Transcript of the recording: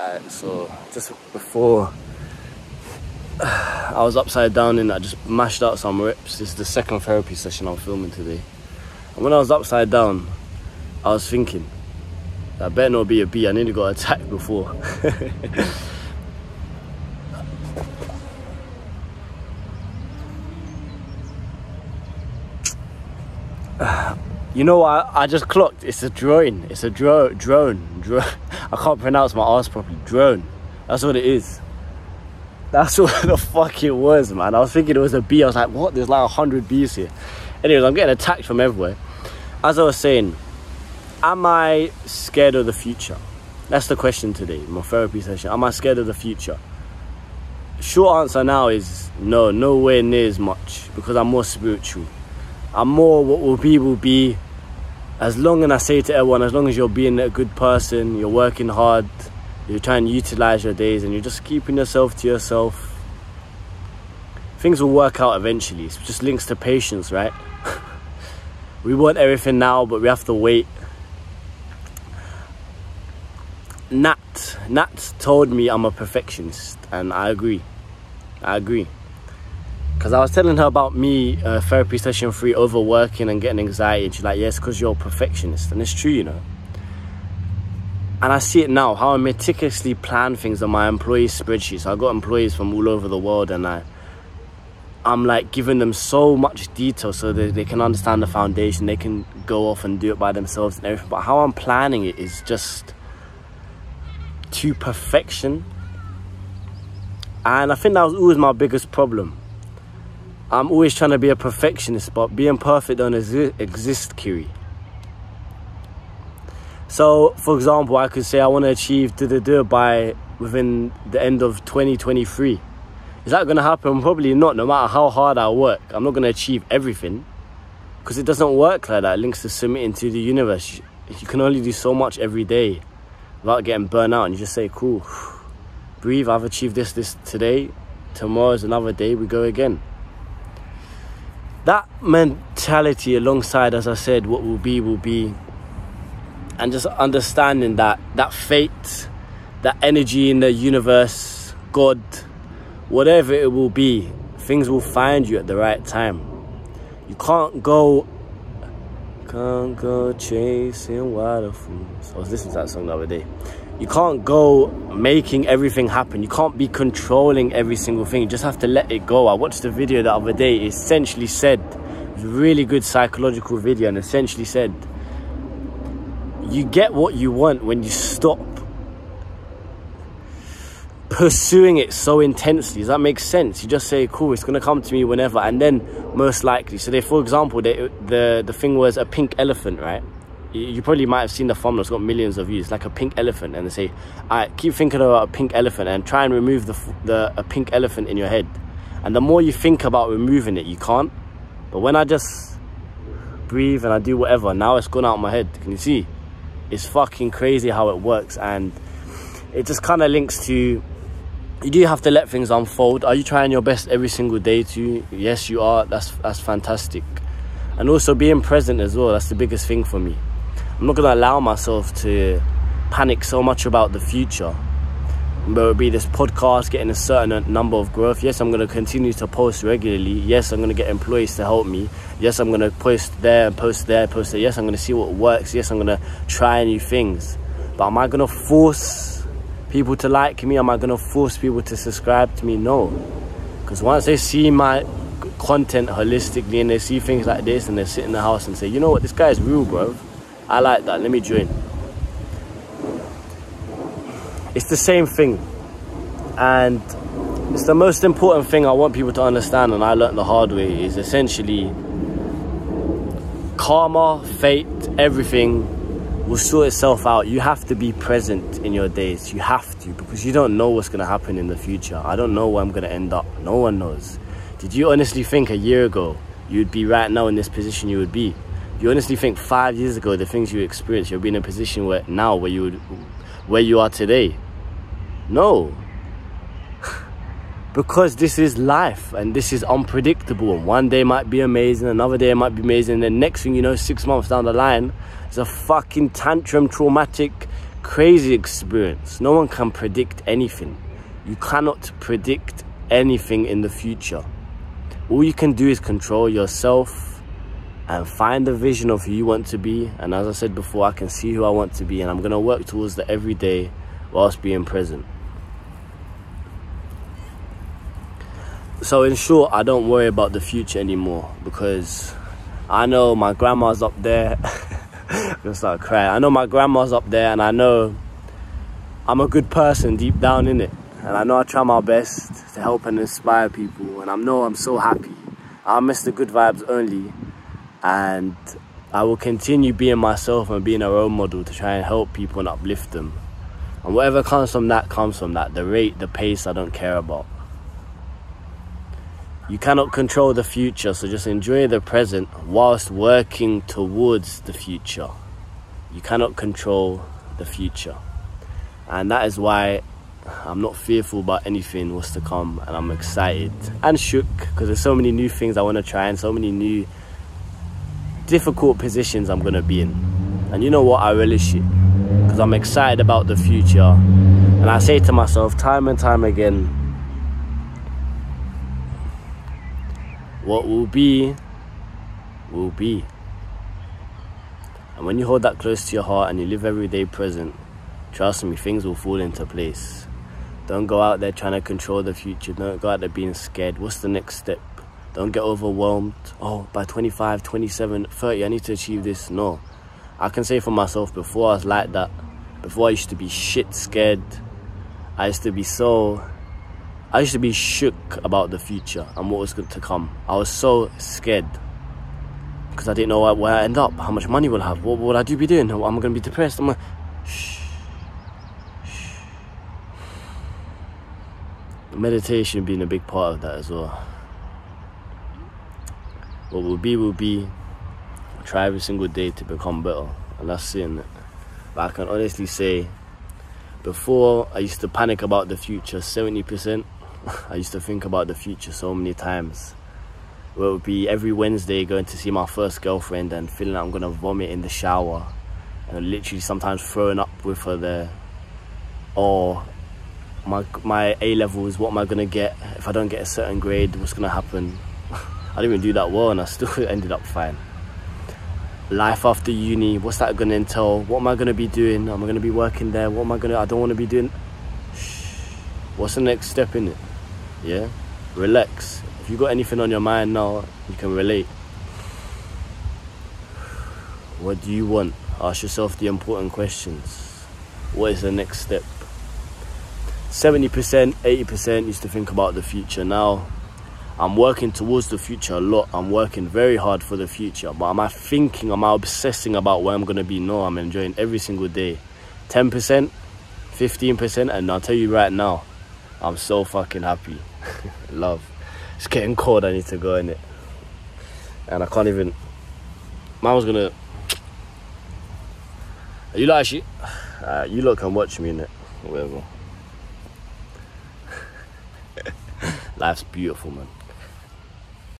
Alright, so just before I was upside down and I just mashed out some reps. This is the second therapy session I'm filming today. And when I was upside down, I was thinking, I better not be a bee. I nearly got attacked before. you know what? I, I just clocked. It's a drone. It's a dro drone. Drone. I can't pronounce my ass properly. Drone. That's what it is. That's what the fuck it was, man. I was thinking it was a bee. I was like, what? There's like a hundred bees here. Anyways, I'm getting attacked from everywhere. As I was saying, am I scared of the future? That's the question today, my therapy session. Am I scared of the future? Short answer now is no, nowhere near as much because I'm more spiritual. I'm more what will be will be. As long as I say to everyone, as long as you're being a good person, you're working hard, you're trying to utilize your days and you're just keeping yourself to yourself, things will work out eventually. It's just links to patience, right? we want everything now, but we have to wait. Nat, Nat told me I'm a perfectionist, and I agree. I agree. Because I was telling her about me, uh, therapy session three, overworking and getting anxiety. And she's like, yes, because you're a perfectionist. And it's true, you know. And I see it now, how I meticulously plan things on my employee spreadsheets. I got employees from all over the world and I, I'm like giving them so much detail so that they can understand the foundation. They can go off and do it by themselves and everything. But how I'm planning it is just to perfection. And I think that was always my biggest problem I'm always trying to be a perfectionist, but being perfect don't exi exist, Kyri. So, for example, I could say I want to achieve da da da by within the end of 2023. Is that going to happen? Probably not, no matter how hard I work. I'm not going to achieve everything because it doesn't work like that. It links to submitting to the universe. You can only do so much every day without getting burnt out and you just say, cool, breathe, I've achieved this, this today. Tomorrow's another day, we go again that mentality alongside as i said what will be will be. And just understanding that that fate that energy in the universe god whatever it will be things will find you at the right time. You can't go can't go chasing waterfalls i was listening to that song the other day you can't go making everything happen. You can't be controlling every single thing. You just have to let it go. I watched a video the other day. It essentially said, it a really good psychological video and essentially said, you get what you want when you stop pursuing it so intensely. Does that make sense? You just say, cool, it's going to come to me whenever. And then most likely, so they, for example, they, the, the thing was a pink elephant, right? you probably might have seen the thumbnail, it's got millions of views, like a pink elephant, and they say, I right, keep thinking about a pink elephant and try and remove the, the a pink elephant in your head. And the more you think about removing it, you can't. But when I just breathe and I do whatever, now it's gone out of my head. Can you see? It's fucking crazy how it works. And it just kind of links to, you do have to let things unfold. Are you trying your best every single day to? Yes, you are. That's, that's fantastic. And also being present as well. That's the biggest thing for me. I'm not going to allow myself to panic so much about the future. But it'll be this podcast getting a certain number of growth. Yes, I'm going to continue to post regularly. Yes, I'm going to get employees to help me. Yes, I'm going to post there, post there, post there. Yes, I'm going to see what works. Yes, I'm going to try new things. But am I going to force people to like me? Am I going to force people to subscribe to me? No. Because once they see my content holistically and they see things like this and they sit in the house and say, you know what, this guy is real, bro I like that. Let me join. It's the same thing. And it's the most important thing I want people to understand, and I learned the hard way, is essentially karma, fate, everything will sort itself out. You have to be present in your days. You have to, because you don't know what's going to happen in the future. I don't know where I'm going to end up. No one knows. Did you honestly think a year ago you'd be right now in this position you would be? you honestly think five years ago the things you experienced you'll be in a position where now where you would where you are today no because this is life and this is unpredictable and one day might be amazing another day might be amazing and the next thing you know six months down the line it's a fucking tantrum traumatic crazy experience. No one can predict anything. You cannot predict anything in the future. All you can do is control yourself and find the vision of who you want to be. And as I said before, I can see who I want to be and I'm going to work towards that every day whilst being present. So in short, I don't worry about the future anymore because I know my grandma's up there. I'm gonna start crying. I know my grandma's up there and I know I'm a good person deep down in it. And I know I try my best to help and inspire people. And I know I'm so happy. I miss the good vibes only. And I will continue being myself and being a role model to try and help people and uplift them. And whatever comes from that comes from that. The rate, the pace, I don't care about. You cannot control the future, so just enjoy the present whilst working towards the future. You cannot control the future. And that is why I'm not fearful about anything what's to come and I'm excited and shook because there's so many new things I want to try and so many new difficult positions I'm going to be in. And you know what? I relish it because I'm excited about the future. And I say to myself time and time again, what will be, will be. And when you hold that close to your heart and you live every day present, trust me, things will fall into place. Don't go out there trying to control the future. Don't go out there being scared. What's the next step? Don't get overwhelmed. Oh, by 25, 27, 30, I need to achieve this. No. I can say for myself, before I was like that, before I used to be shit scared, I used to be so I used to be shook about the future and what was going to come. I was so scared because I didn't know where I end up, how much money will I have, what would I do be doing, am I going to be depressed? I'm like, shh, shh. Meditation being a big part of that as well. What will be will be. try every single day to become better, and that's saying it. But I can honestly say, before I used to panic about the future, 70%. I used to think about the future so many times. Where it would be every Wednesday going to see my first girlfriend and feeling like I'm gonna vomit in the shower and literally sometimes throwing up with her there. Or my my A levels, what am I gonna get if I don't get a certain grade? What's gonna happen? I didn't even do that well, and I still ended up fine. Life after uni, what's that gonna entail? What am I gonna be doing? Am I gonna be working there? What am I gonna? I don't want to be doing. Shh. What's the next step in it? Yeah relax if you got anything on your mind now you can relate what do you want ask yourself the important questions what is the next step 70% 80% used to think about the future now I'm working towards the future a lot. I'm working very hard for the future. But am I thinking, am I obsessing about where I'm going to be? No, I'm enjoying every single day. 10%, 15%, and I'll tell you right now, I'm so fucking happy. Love. It's getting cold, I need to go in it. And I can't even. Was gonna. You like shit? Uh, you look and watch me in it. Whatever. Life's beautiful, man.